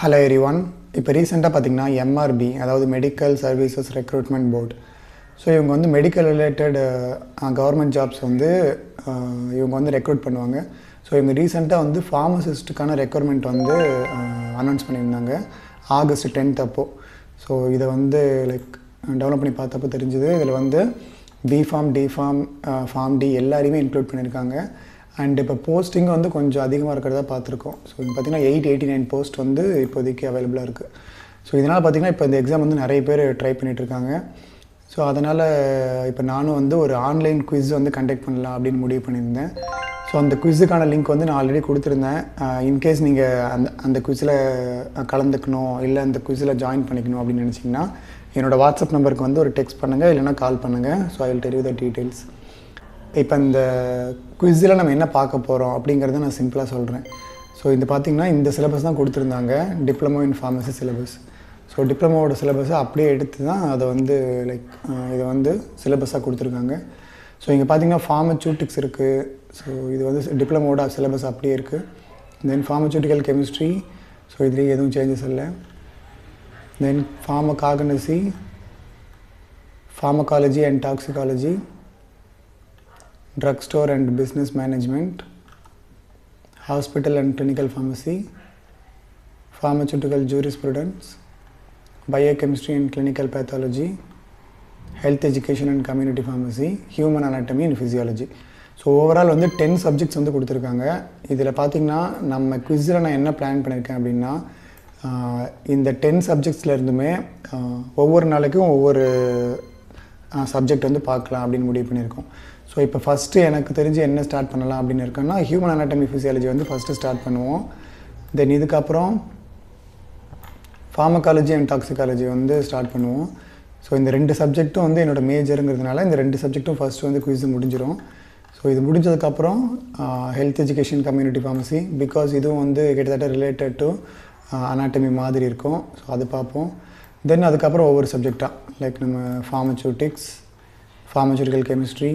Hello எரி one இப்போ ரீசெண்டாக பார்த்திங்கன்னா எம்ஆர்பி அதாவது medical services recruitment board so இவங்க வந்து மெடிக்கல் ரிலேட்டட் கவர்மெண்ட் ஜாப்ஸ் வந்து இவங்க வந்து ரெக்ரூட் பண்ணுவாங்க. ஸோ இவங்க ரீசெண்டாக வந்து ஃபார்மசிஸ்ட்டுக்கான ரெக்யர்மெண்ட் வந்து அனௌன்ஸ் பண்ணியிருந்தாங்க. ஆகஸ்ட் டென்த் அப்போது ஸோ இதை வந்து லைக் டெவலப் பண்ணி பார்த்தப்போ தெரிஞ்சுது இதில் வந்து B pharm D pharm pharm D எல்லாரையுமே இன்க்ளூட் பண்ணியிருக்காங்க. அண்ட் இப்போ போஸ்டிங் வந்து கொஞ்சம் அதிகமாக இருக்கிறதா பார்த்துருக்கோம். ஸோ பார்த்தீங்கன்னா எயிட் எயிட்டி நைன் போஸ்ட் வந்து இப்போதைக்கு அவைலபிளாக இருக்குது ஸோ இதனால் பார்த்தீங்கன்னா இப்போ இந்த எக்ஸாம் வந்து நிறைய பேர் ட்ரை இருக்காங்க. ஸோ அதனால் இப்போ நானும் வந்து ஒரு ஆன்லைன் குவிஸ் வந்து கண்டக்ட் பண்ணலாம் அப்படின்னு முடிவு பண்ணியிருந்தேன். ஸோ அந்த குவிஸுக்கான லிங்க் வந்து நான் ஆல்ரெடி கொடுத்துருந்தேன். இன்கேஸ் நீங்கள் அந்த அந்த குவிஸில் கலந்துக்கணும் இல்லை அந்த குவிஸில் ஜாயின் பண்ணிக்கணும் அப்படின்னு நினச்சிங்கன்னா என்னோடய வாட்ஸ்அப் நம்பருக்கு வந்து ஒரு டெக்ஸ்ட் பண்ணுங்கள் இல்லைனா கால் பண்ணுங்கள் so I will tell you the details இப்போ இந்த குவிஸில் நம்ம என்ன பார்க்க போகிறோம் அப்படிங்கிறத நான் சிம்பிளாக சொல்கிறேன் ஸோ இது பார்த்திங்கன்னா இந்த சிலபஸ் தான் கொடுத்துருந்தாங்க. Diploma in pharmacy syllabus so டிப்ளமோவோட சிலபஸை அப்படியே எடுத்து தான் அதை வந்து லைக் இதை வந்து சிலபஸாக கொடுத்துருக்காங்க. ஸோ இங்கே பார்த்தீங்கன்னா ஃபார்மச்சூட்டிக்ஸ் இருக்குது ஸோ இது வந்து டிப்ளமோட சிலபஸ் அப்படியே இருக்குது தென் ஃபார்மச்சூட்டிக்கல் கெமிஸ்ட்ரி ஸோ இதுலேயே எதுவும் சேஞ்சஸ் இல்லை. Then pharmacognosy pharmacology and toxicology drug drug store and business management, hospital and clinical pharmacy, pharmaceutical jurisprudence, biochemistry and clinical pathology health education and community pharmacy human anatomy and physiology so overall வந்து ten subjects வந்து கொடுத்துருக்காங்க இதில் பார்த்திங்கன்னா நம்ம குவிஸில் நான் என்ன plan பண்ணியிருக்கேன் அப்படின்னா இந்த டென் சப்ஜெக்ட்ஸில் இருந்துமே ஒவ்வொரு நாளைக்கும் ஒவ்வொரு சப்ஜெக்ட் வந்து பார்க்கலாம் அப்படின்னு முடிவு பண்ணியிருக்கோம். ஸோ இப்போ ஃபஸ்ட்டு எனக்கு தெரிஞ்சு என்ன ஸ்டார்ட் பண்ணலாம் அப்படின்னு இருக்கேன்னா ஹியூமன் அனாட்டமி ஃபிசியாலஜி வந்து ஃபஸ்ட்டு ஸ்டார்ட் பண்ணுவோம். தென் இதுக்கப்புறம் ஃபார்மகாலஜி அண்ட் டாக்ஸிகாலஜி வந்து ஸ்டார்ட் பண்ணுவோம். ஸோ இந்த ரெண்டு சப்ஜெக்ட்டும் வந்து என்னோட மேஜருங்கிறதுனால இந்த ரெண்டு சப்ஜெக்ட்டும் ஃபஸ்ட்டு வந்து குவிஸ் முடிஞ்சிடும் ஸோ இது முடிஞ்சதுக்கப்புறம் health education community pharmacy because இதுவும் வந்து கிட்டத்தட்ட ரிலேட்டட் டு அனாட்டமி மாதிரி இருக்கும். ஸோ அது பார்ப்போம். தென் அதுக்கப்புறம் ஒவ்வொரு சப்ஜெக்டாக லைக் நம்ம pharmaceutics pharmaceutical chemistry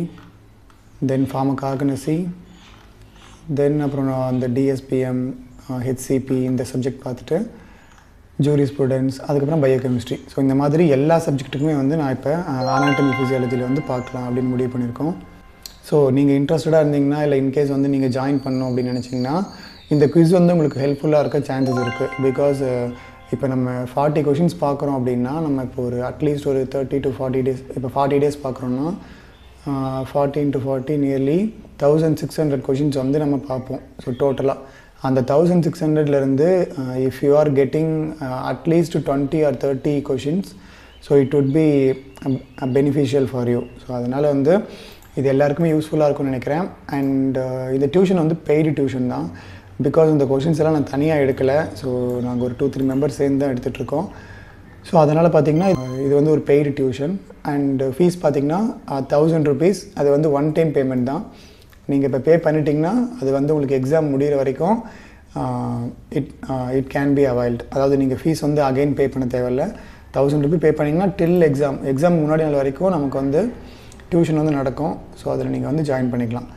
then pharmacognosy then அப்புறம் நான் அந்த டிஎஸ்பிஎம் ஹெச்சிபி இந்த சப்ஜெக்ட் பார்த்துட்டு ஜூரி ஸ்டூடெண்ட்ஸ் அதுக்கப்புறம் பயோகெமிஸ்ட்ரி ஸோ இந்த மாதிரி எல்லா சப்ஜெக்ட்டுக்குமே வந்து நான் இப்போ ஆனாட்டமி ஃபிசியாலஜியில் வந்து பார்க்கலாம் அப்படின்னு முடிவு பண்ணியிருக்கோம். ஸோ நீங்கள் இன்ட்ரெஸ்டடாக இருந்தீங்கன்னா இல்லை இன்கேஸ் வந்து நீங்கள் ஜாயின் பண்ணணும் அப்படின்னு நினச்சிங்கன்னா இந்த குவிஸ் வந்து உங்களுக்கு ஹெல்ப்ஃபுல்லாக இருக்க சான்சஸ் இருக்குது பிகாஸ் இப்போ நம்ம ஃபார்ட்டி கொஷின்ஸ் பார்க்குறோம் அப்படின்னா நம்ம இப்போ ஒரு அட்லீஸ்ட் ஒரு தேர்ட்டி டு ஃபார்ட்டி டேஸ் இப்போ forty days பார்க்குறோன்னா fourteen to forty nearly thousand six hundred questions வந்து நம்ம பார்ப்போம். ஸோ டோட்டலாக அந்த தௌசண்ட் சிக்ஸ் ஹண்ட்ரட்லேருந்து if you are getting at least twenty or thirty questions so it would be beneficial for you so அதனால் வந்து இது எல்லாருக்குமே யூஸ்ஃபுல்லாக இருக்கும்னு நினைக்கிறேன். அண்ட் இந்த டியூஷன் வந்து பெய்டு டியூஷன் தான். பிகாஸ் இந்த கொஷின்ஸ் எல்லாம் நான் தனியாக எடுக்கலை. ஸோ நாங்கள் ஒரு டூ த்ரீ மெம்பர்ஸ் சேர்ந்து தான் எடுத்துகிட்ருக்கோம் ஸோ அதனால் பார்த்தீங்கன்னா இது வந்து ஒரு பெய்டு டியூஷன் அண்ட் ஃபீஸ் பார்த்தீங்கன்னா தௌசண்ட் ருபீஸ் அது வந்து ஒன் டைம் பேமெண்ட் தான். நீங்கள் இப்போ பே பண்ணிட்டீங்கன்னா அது வந்து உங்களுக்கு எக்ஸாம் முடிகிற வரைக்கும் it it can be availed அதாவது நீங்கள் ஃபீஸ் வந்து அகைன் பே பண்ண தேவையில்ல. தௌசண்ட் ருபீ பே பண்ணிங்கன்னா டில் எக்ஸாம் எக்ஸாம் முன்னாடி நாள் வரைக்கும் நமக்கு வந்து டியூஷன் வந்து நடக்கும். ஸோ அதில் நீங்கள் வந்து ஜாயின் பண்ணிக்கலாம்.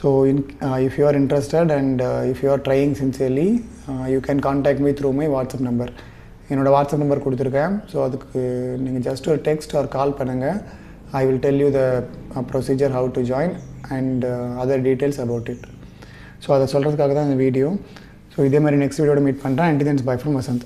So in if you are interested and if you are trying sincerely you can contact me through my WhatsApp number என்னோடய வாட்ஸ்அப் நம்பர் கொடுத்துருக்கேன். ஸோ அதுக்கு நீங்கள் ஜஸ்ட் ஒரு டெக்ஸ்ட் ஆர் கால் பண்ணுங்கள் I will tell you the procedure how to join and other details about it so அதை சொல்கிறதுக்காக தான் இந்த வீடியோ ஸோ இதே மாதிரி நெக்ஸ்ட் வீடியோட மீட் பண்ணுறேன் and thanks bye from Vasanth